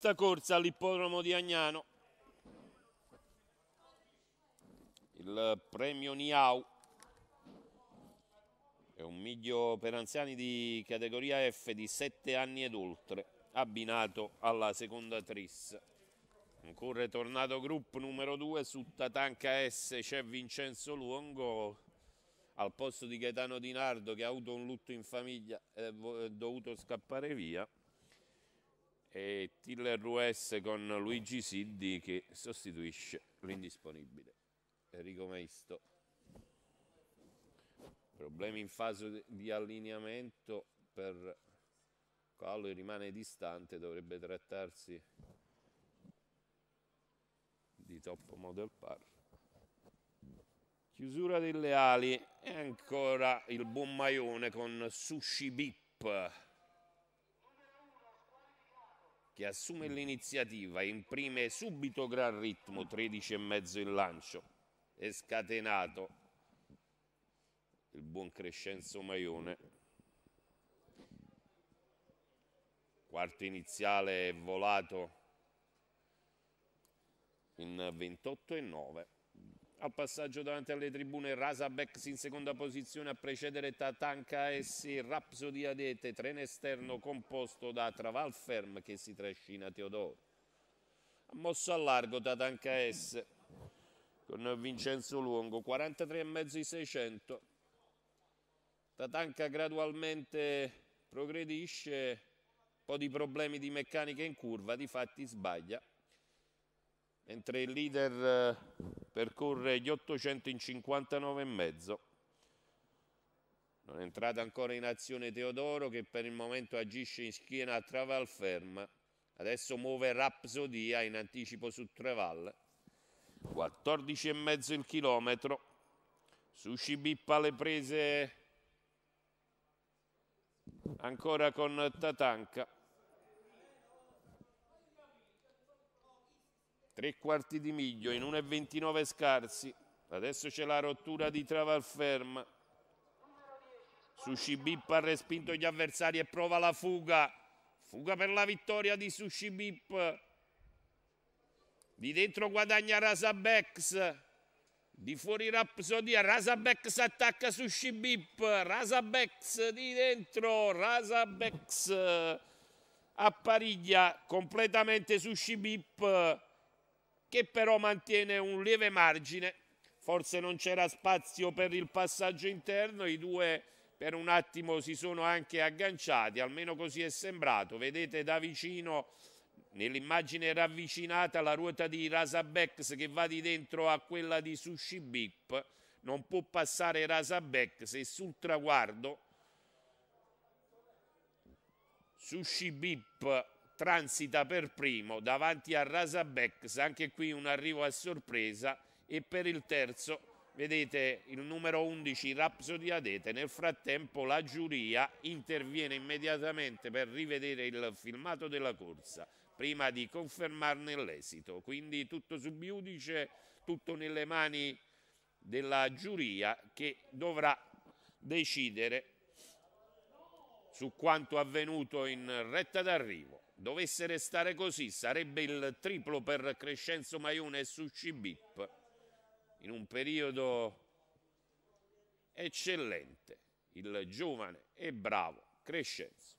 Questa corsa all'ippodromo di Agnano. Il premio Niau è un miglio per anziani di categoria F di 7 anni ed oltre, abbinato alla seconda tris. Ancora Tornado Group numero 2 su Tatanca S c'è Vincenzo Luongo al posto di Gaetano Di Nardo che ha avuto un lutto in famiglia e è dovuto scappare via e Tiller Rues con Luigi Siddi che sostituisce l'indisponibile Enrico Maisto. Problemi in fase di allineamento per cavallo rimane distante, dovrebbe trattarsi di top model par. Chiusura delle ali e ancora il buon maione con Sushi Bip che assume l'iniziativa, imprime subito gran ritmo, 13 e mezzo il lancio, è scatenato il buon Crescenzo Maione. Quarto iniziale è volato in 28 e 9. Al passaggio davanti alle tribune Rasabex in seconda posizione a precedere Tatanka S, Rhapsody Adete, treno esterno composto da Travalferm che si trascina Teodoro. Ha mosso a largo Tatanka S con Vincenzo Luongo, 43,5 i 600. Tatanka gradualmente progredisce, un po' di problemi di meccanica in curva, di fatti sbaglia mentre il leader eh, percorre gli 859 e mezzo. Non è entrato ancora in azione Teodoro che per il momento agisce in schiena a Travalferm. Adesso muove Rapsodia in anticipo su Treval. 14 e mezzo il chilometro. Sushi Bippa le prese ancora con Tatanka. Tre quarti di miglio in 1,29 scarsi. Adesso c'è la rottura di Travalferma. Sushi Bip ha respinto gli avversari e prova la fuga. Fuga per la vittoria di Sushi Bip. Di dentro guadagna Rasabex. Di fuori Rapsodia. Rasabex attacca Sushi Bip. Rasabex di dentro. Rasabex appariglia completamente Sushi Bip che però mantiene un lieve margine. Forse non c'era spazio per il passaggio interno, i due per un attimo si sono anche agganciati, almeno così è sembrato. Vedete da vicino, nell'immagine ravvicinata, la ruota di Rasabex che va di dentro a quella di Sushi Bip. Non può passare Rasabex e sul traguardo Sushi Bip transita per primo davanti a Rasabex, anche qui un arrivo a sorpresa e per il terzo vedete il numero 11 Rapsodi Adete. Nel frattempo la giuria interviene immediatamente per rivedere il filmato della corsa prima di confermarne l'esito. Quindi tutto su Biudice, tutto nelle mani della giuria che dovrà decidere su quanto avvenuto in retta d'arrivo. Dovesse restare così, sarebbe il triplo per Crescenzo Maione e Succi Bip in un periodo eccellente. Il giovane e bravo Crescenzo.